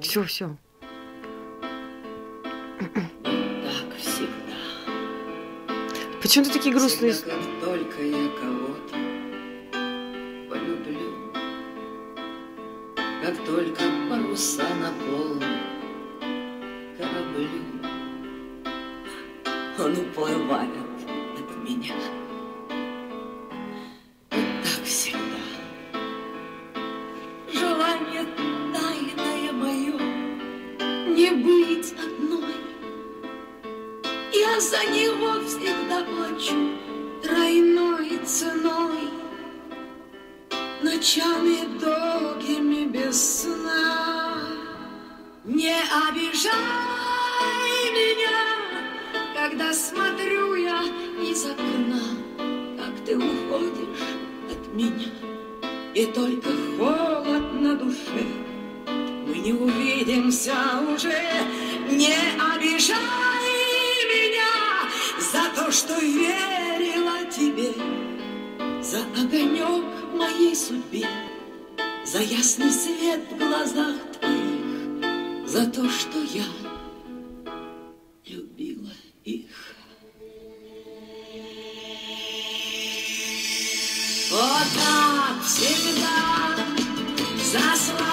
Все, все. Так всегда. Почему ты такие грустные? Всегда, как только я кого-то полюблю, как только паруса наполню кораблю, он уплывает не быть одной. Я за него всегда плачу тройной ценой. Ночами долгими без сна. Не обижай меня, когда смотрю я из окна, как ты уходишь от меня. И только холод на душе не увидимся уже. Не обижай меня За то, что верила тебе За огонек моей судьбе За ясный свет в глазах твоих За то, что я любила их. Вот так всегда за слабость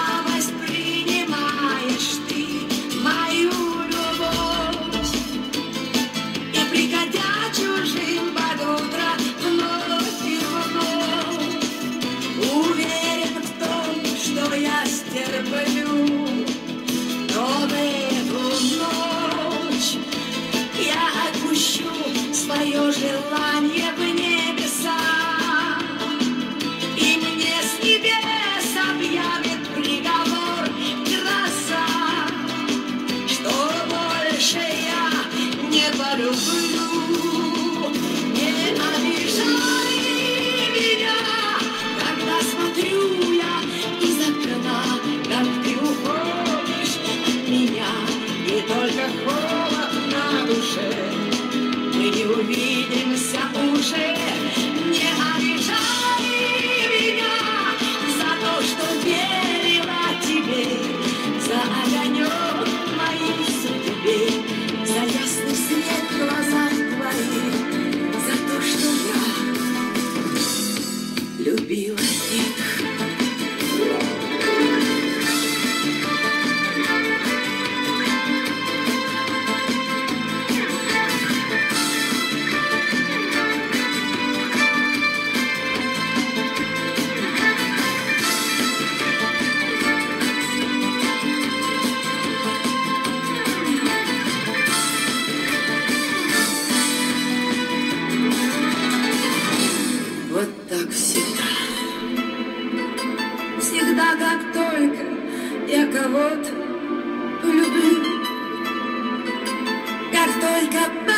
желание в небеса и мне с небес объявит приговор гроза, Что больше я не полюблю. Не обижай меня, когда смотрю я из окна, Как ты меня, И только холод на душе. Увидимся уже, Всегда, как только. Я кого-то полюблю, как только